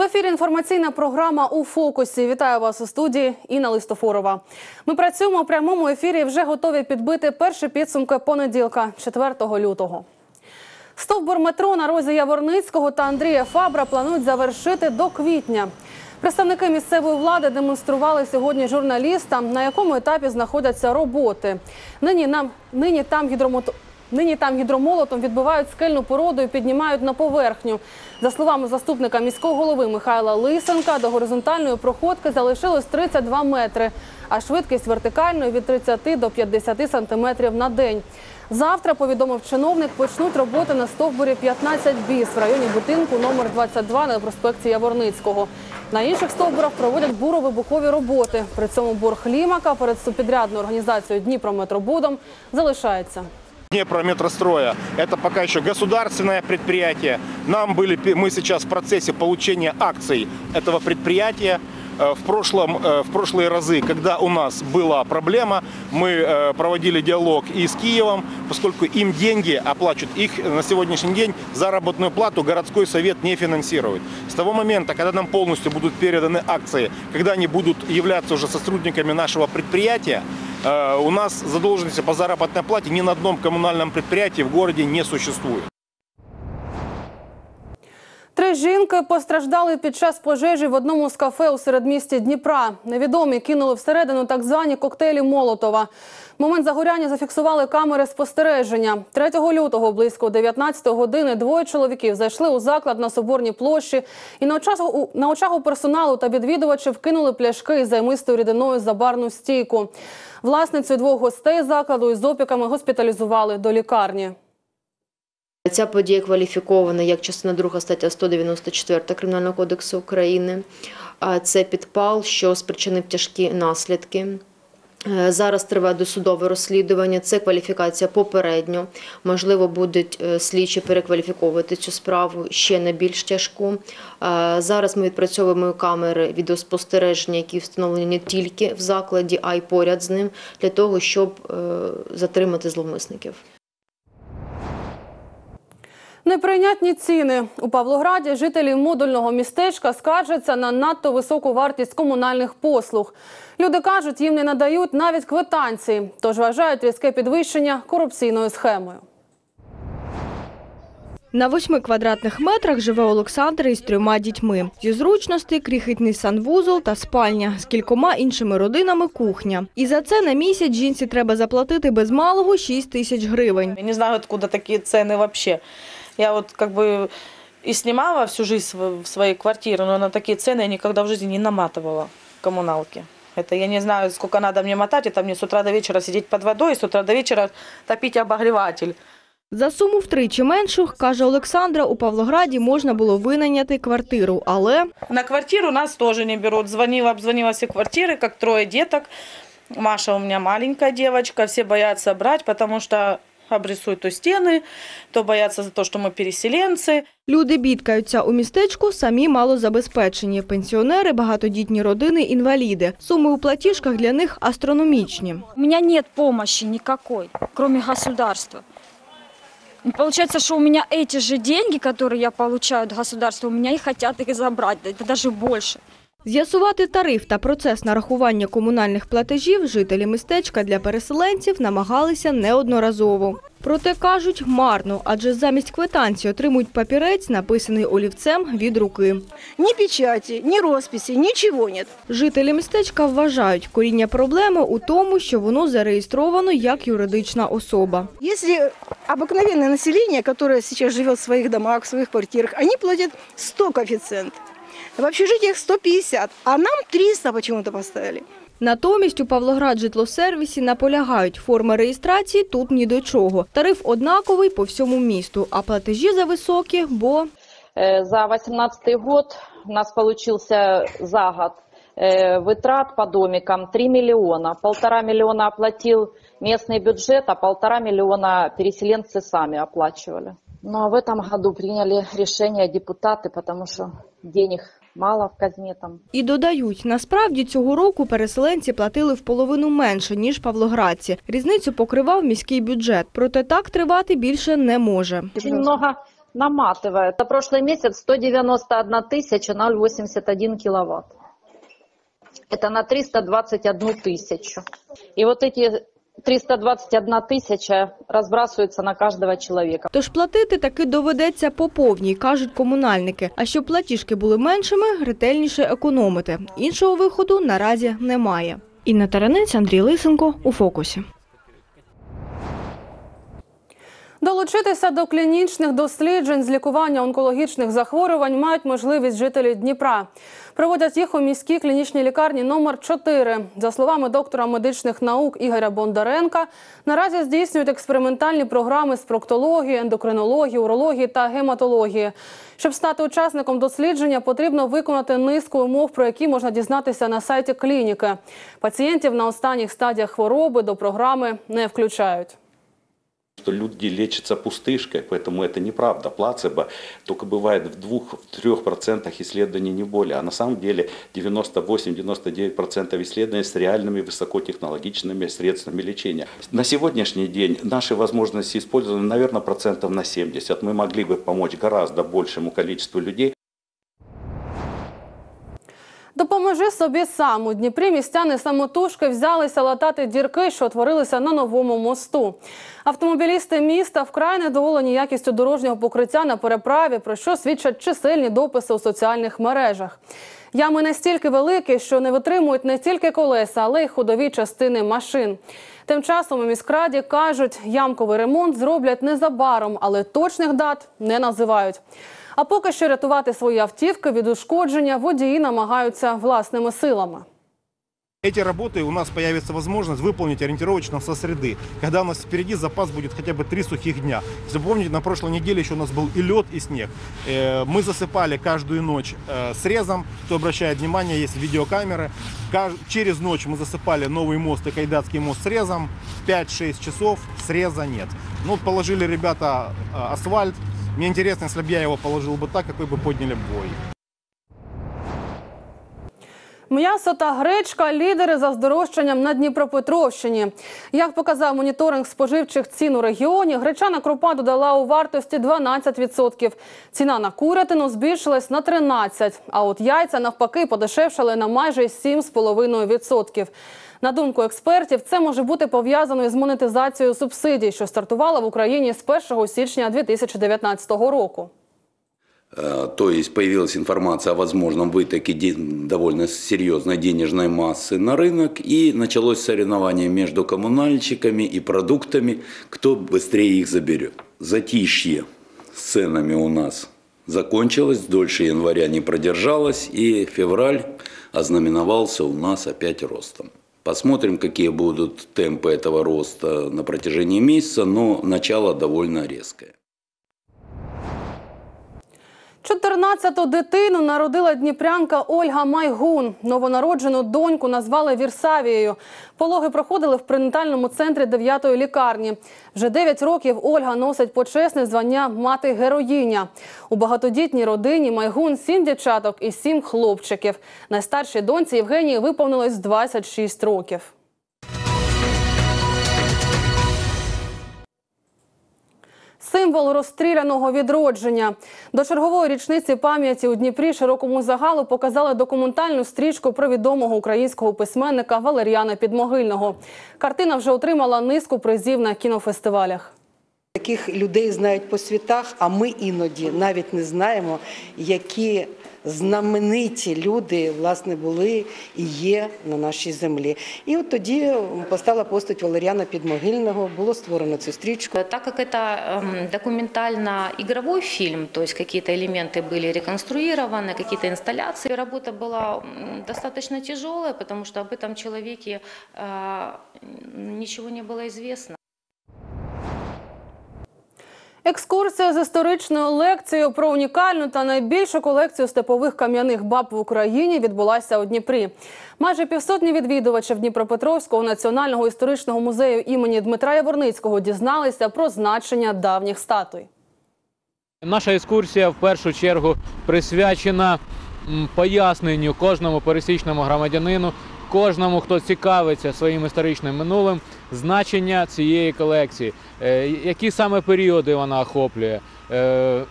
В ефірі інформаційна програма у фокусі. Вітаю вас у студії Інна Листофорова. Ми працюємо у прямому ефірі. і Вже готові підбити перші підсумки понеділка, 4 лютого. Стовбур метро на розі Яворницького та Андрія Фабра планують завершити до квітня. Представники місцевої влади демонстрували сьогодні журналістам, на якому етапі знаходяться роботи. Нині нам нині там гідромото. Нині там гідромолотом відбивають скельну породу і піднімають на поверхню. За словами заступника міського голови Михайла Лисенка, до горизонтальної проходки залишилось 32 метри, а швидкість вертикальної від 30 до 50 сантиметрів на день. Завтра, повідомив чиновник, почнуть роботи на стовбурі 15 біс в районі будинку номер 22 на проспекті Яворницького. На інших стовбурах проводять буровибухові роботи. При цьому борг Лімака перед субпідрядною організацією Дніпрометробудом залишається. Днепрометростроя. Это пока еще государственное предприятие. Нам были, мы сейчас в процессе получения акций этого предприятия. Э, В, прошлом, э, в прошлые разы, когда у нас была проблема, мы э, проводили диалог и с Киевом, поскольку им деньги оплачивают. Их на сегодняшний день заработную плату городской совет не финансирует. С того момента, когда нам полностью будут переданы акции, когда они будут являться уже сотрудниками нашего предприятия, у нас задолженности по заработной плате ни на одном коммунальном предприятии в городе не существует. Три жінки постраждали під час пожежі в одному з кафе у середмісті Дніпра. Невідомі кинули всередину так звані коктейлі Молотова. Момент загоряння зафіксували камери спостереження. 3 лютого близько 19 години двоє чоловіків зайшли у заклад на Соборній площі і на очах, у- на очах персоналу та відвідувачів кинули пляшки із займистою рідиною за барну стійку. Власницю двох гостей закладу із опіками госпіталізували до лікарні. Ця подія кваліфікована як частина 2 стаття 194 Кримінального кодексу України. Це підпал, що спричинив тяжкі наслідки. Е, Зараз триває досудове розслідування. Це кваліфікація попередньо. Можливо, будуть е, слідчі перекваліфіковувати цю справу ще на більш тяжку. Е, Зараз ми відпрацьовуємо камери відеоспостереження, які встановлені не тільки в закладі, а й поряд з ним, для того, щоб затримати зловмисників. Неприйнятні ціни у Павлограді. Жителі модульного містечка скаржаться на надто високу вартість комунальних послуг. Люди кажуть, їм не надають навіть квитанції, тож вважають різке підвищення корупційною схемою. На восьми квадратних метрах живе Олександр із трьома дітьми. Зі зручностей крихітний санвузол та спальня, з кількома іншими родинами кухня. І за це на місяць жінці треба заплатити без малого 6 тисяч гривень. Я не знаю, откуда такие цены вообще. Я вот как бы и снимала всю жизнь в в своей квартире, но на такие цены я никогда в жизни не наматывала коммуналки. Это я не знаю, сколько надо мне мотать. Это мне с утра до вечера сидеть под водой, с утра до вечера топить обогреватель. За суму втричі меншу, каже Олександра, у Павлограді можна було винайняти квартиру, але На квартиру нас тоже не берут. Звонила, обзвонила все квартиры, как трое деток. Маша у меня маленькая девочка. Все боятся брать, потому что обрисуют то стены, то боятся за то, что мы переселенцы. люди бідкаються у містечку, самі малозабезпечені. Пенсіонери, багатодітні родини, інваліди. Суми у платіжках для них астрономічні. У меня нет помощи никакой, кроме государства. И Получается, что у меня эти же деньги, которые я получаю от государства, у меня и хотят их забрать, это даже больше. З'ясувати тариф та процес нарахування комунальних платежів жителі містечка для переселенців намагалися неодноразово. Проте кажуть марно, адже замість квитанції отримують папірець, написаний олівцем від руки. Ни печати, ни росписи, ничего нет. Жителі містечка вважають, коріння проблеми у тому, що воно зареєстровано як юридична особа. Если обыкновенное население, которое сейчас живет в своих домах, в своих квартирах, они платят 100 коэффициент. В общежитиях 150, а нам 300 почему-то поставили. Натомість у Павлоград житлосервісі наполягають, форма реєстрації тут ні до чого. Тариф однаковий по всьому місту, а платежі зависокі, бо Э, За 2018 год у нас получился за год э, вытрат по домикам 3 миллиона. Полтора миллиона оплатил местный бюджет, а полтора миллиона переселенцы сами оплачивали. Ну а в этом году приняли решение депутаты, потому что денег мало в казне там. І додають, насправді цього року переселенці платили в половину менше, ніж павлоградці. Різницю покривав міський бюджет. Проте так тривати більше не може. Очень много наматывает. За прошлый месяц 191 тысяча 081 киловатт. Это на 321 тысячу. И вот эти 321 тысяча разбрасываются на каждого человека. Тож платити таки доведеться по повній, кажуть комунальники. А щоб платіжки були меншими, ретельніше економити. Іншого виходу наразі немає. Інна Таранець, Андрій Лисенко у фокусі. Долучитися до клінічних досліджень з лікування онкологічних захворювань мають можливість жителі Дніпра. Проводять їх у міській клінічній лікарні номер 4 За словами доктора медичних наук Ігоря Бондаренка, наразі здійснюють експериментальні програми з проктології, ендокринології, урології та гематології. Щоб стати учасником дослідження, потрібно виконати низку умов, про які можна дізнатися на сайті клініки. Пацієнтів на останніх стадіях хвороби до програми не включають. Что люди лечатся пустышкой, поэтому это неправда. Плацебо только бывает в 2-3% исследований, не более. А на самом деле 98-99% исследований с реальными высокотехнологичными средствами лечения. На сегодняшний день наши возможности использованы, наверное, процентов на 70. Мы могли бы помочь гораздо большему количеству людей. Допоможи собі сам. У Дніпрі містяни самотужки взялися латати дірки, що утворилися на новому мосту. Автомобілісти міста вкрай недоволені якістю дорожнього покриття на переправі, про що свідчать чисельні дописи у соціальних мережах. Ями настільки великі, що не витримують не тільки колеса, але й ходові частини машин. Тим часом у міськраді кажуть, ямковий ремонт зроблять незабаром, але точних дат не називають. А поки що рятувати свої автівки від ушкодження водії намагаються власними силами. Эти работы у нас появится возможность выполнить ориентировочно со среды, когда у нас впереди запас будет хотя бы три сухих дня. Если вы помните, на прошлой неделе еще у нас был и лед, и снег. Э, Мы засыпали каждую ночь э, срезом. Кто обращает внимание, есть видеокамеры. Каж- Через ночь мы засыпали новый мост и Кайдатский мост срезом. В 5-6 часов среза нет. Ну, вот положили ребята э, асфальт. Мне интересно, если бы я его положил бы так, какой бы подняли бой. М'ясо та гречка лідери за здорожчанням на Дніпропетровщині. Як показав моніторинг споживчих цін у регіоні, гречана крупа додала у вартості 12%. Ціна на курятину збільшилась на 13%, а от яйця навпаки подешевшали на майже 7,5%. На думку експертів, це може бути пов'язано із монетизацією субсидій, що стартувала в Україні з 1 січня 2019 року. Э, То есть появилась информация о возможном вытоке довольно серьезной денежной массы на рынок и началось соревнование между коммунальщиками и продуктами, кто быстрее их заберет. Затишье с ценами у нас закончилось, дольше января не продержалось и февраль ознаменовался у нас опять ростом. Посмотрим, какие будут темпы этого роста на протяжении месяца, но начало довольно резкое. 14-ту дитину народила дніпрянка Ольга Майгун. Новонароджену доньку назвали Вірсавією. Пологи проходили в пренатальному центрі 9-ї лікарні. Вже 9 років Ольга носить почесне звання мати героїня. У багатодітній родині Майгун 7 дівчаток і 7 хлопчиків. Найстаршій доньці Євгенії виповнилось 26 років. Символ розстріляного відродження до чергової річниці пам'яті у Дніпрі широкому загалу показали документальну стрічку про відомого українського письменника Валеріана Підмогильного. Картина вже отримала низку призів на кінофестивалях. Таких людей знають по світах, а ми іноді навіть не знаємо, які знамениті люди власне були і є на нашій землі. І от тоді постала постать Валеріана Підмогильного, було створено цю стрічку. Так как это эм, документально-игровой фильм, то есть какие-то элементы были реконструированы, какие-то инсталляции, работа была м, достаточно тяжелая, потому что об этом человеке э, ничего не было известно. Екскурсія з історичною лекцією про унікальну та найбільшу колекцію степових кам'яних баб в Україні відбулася у Дніпрі. Майже півсотні відвідувачів Дніпропетровського національного історичного музею імені Дмитра Яворницького дізналися про значення давніх статуй. Наша екскурсія в першу чергу присвячена поясненню кожному пересічному громадянину, кожному, хто цікавиться своїм історичним минулим, значення цієї колекції, Е, які саме періоди вона охоплює, е,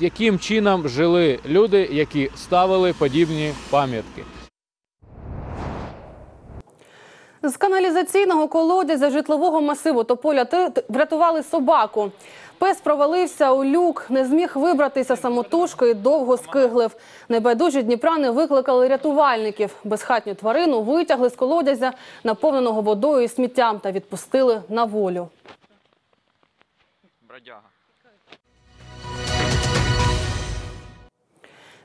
яким чином жили люди, які ставили подібні пам'ятки. З каналізаційного колодязя житлового масиву Тополя врятували собаку. Пес провалився у люк, не зміг вибратися самотужки і довго скиглив. Небайдужі дніпрани викликали рятувальників. Безхатню тварину витягли з колодязя, наповненого водою і сміттям, та відпустили на волю.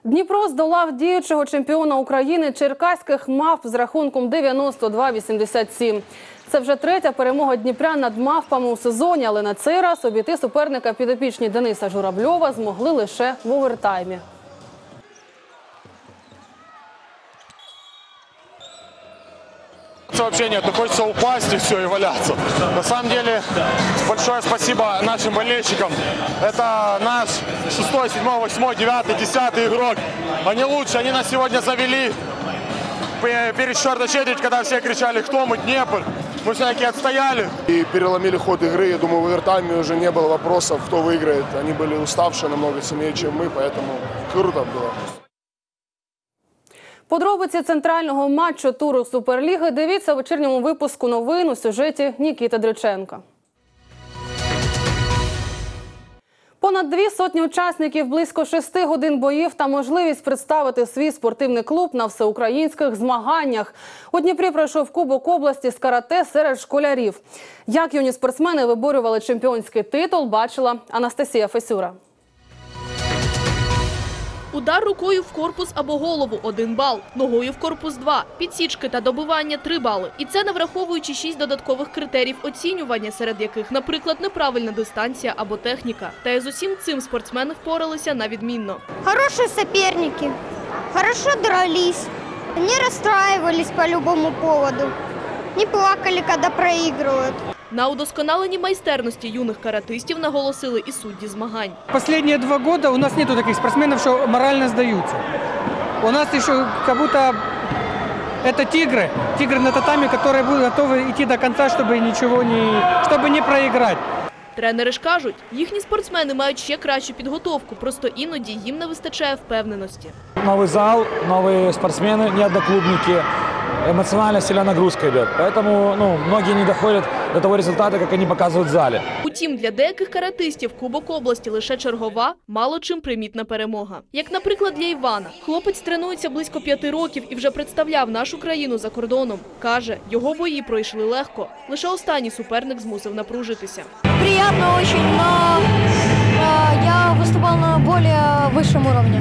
Дніпро здолав діючого чемпіона України черкаських мавп з рахунком 92-87. Це вже третя перемога Дніпря над мавпами у сезоні, але на цей раз обійти суперника підопічні Дениса Журавльова змогли лише в овертаймі. Вообще нет, хочется упасть и все, и валяться. На самом деле, большое спасибо нашим болельщикам. Это наш 6, 7, 8, 9, 10 игрок. Они лучше, они нас сегодня завели. Пе- Перед четверть, когда все кричали, кто мы, Днепр, мы все-таки отстояли. И переломили ход игры. Я думаю, в овертайме уже не было вопросов, кто выиграет. Они были уставшие намного сильнее, чем мы, поэтому круто было. Подробиці центрального матчу туру Суперліги дивіться в вечірньому випуску новин у сюжеті Нікіти Дрюченка. Понад дві сотні учасників, близько шести годин боїв та можливість представити свій спортивний клуб на всеукраїнських змаганнях. У Дніпрі пройшов Кубок області з карате серед школярів. Як юні спортсмени виборювали чемпіонський титул, бачила Анастасія Фесюра. Удар рукою в корпус або голову – 1 бал, ногою в корпус – 2, підсічки та добивання – 3 бали. І це не враховуючи 6 додаткових критеріїв оцінювання, серед яких, наприклад, неправильна дистанція або техніка. Та й з усім цим спортсмени впоралися на відмінно. Хорошие соперники, хорошо дрались, не расстраивались по любому поводу, не плакали, когда проигрывают. На удосконаленні майстерності юних каратистів наголосили і судді змагань. Последние два года у нас нету таких спортсменов, что морально сдаются. У нас еще как будто это тигры, тигры на татами, которые будут готовы идти до конца, чтобы ничего не, чтобы не проиграть. Тренери ж кажуть, їхні спортсмени мають ще кращу підготовку, просто іноді їм не вистачає впевненості. Новый зал, новые спортсмены, не одноклубники. Эмоционально сильная нагрузка идет. Поэтому ну, многие не доходят до того результата, как они показывают в зале. Утім, для деяких каратистів Кубок області лише чергова, мало чим примітна перемога. Як, наприклад, для Івана. Хлопець тренується близько п'яти років і вже представляв нашу країну за кордоном. Каже, його бої пройшли легко. Лише останній суперник змусив напружитися. Приятно очень, но э, я выступал на более высшем уровне.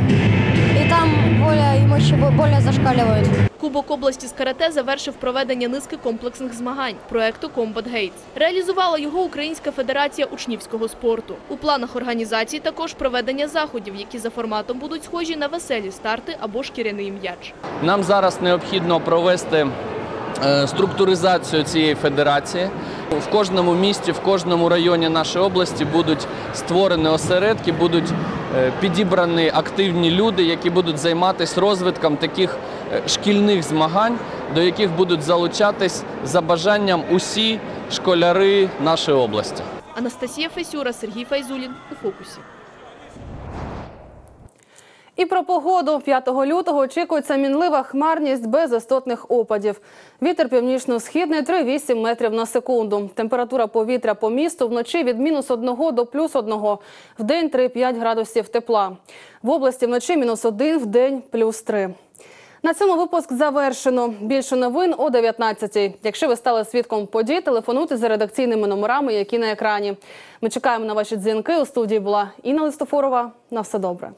И там более мощи более зашкаливают. Кубок області з карате завершив проведення низки комплексних змагань проекту Combat Games. Реалізувала його Українська федерація учнівського спорту. У планах організації також проведення заходів, які за форматом будуть схожі на веселі старти або шкіряний м'яч. Нам зараз необхідно провести структуризацію цієї федерації. В кожному місті, в кожному районі нашої області будуть створені осередки, будуть е, підібрані активні люди, які будуть займатися розвитком таких е, шкільних змагань, до яких будуть залучатись за бажанням усі школяри нашої області. Анастасія Фесюра, Сергій Файзулін у фокусі. І про погоду 5 лютого очікується мінлива хмарність без істотних опадів. Вітер північно-східний 3,8 метрів на секунду. Температура повітря по місту вночі від мінус 1 до плюс 1, в день 3-5 градусів тепла. В області вночі мінус 1, в день плюс 3. На цьому випуск завершено. Більше новин о 19-й. Якщо ви стали свідком подій, телефонуйте за редакційними номерами, які на екрані. Ми чекаємо на ваші дзвінки. У студії була Інна Листофорова. На все добре.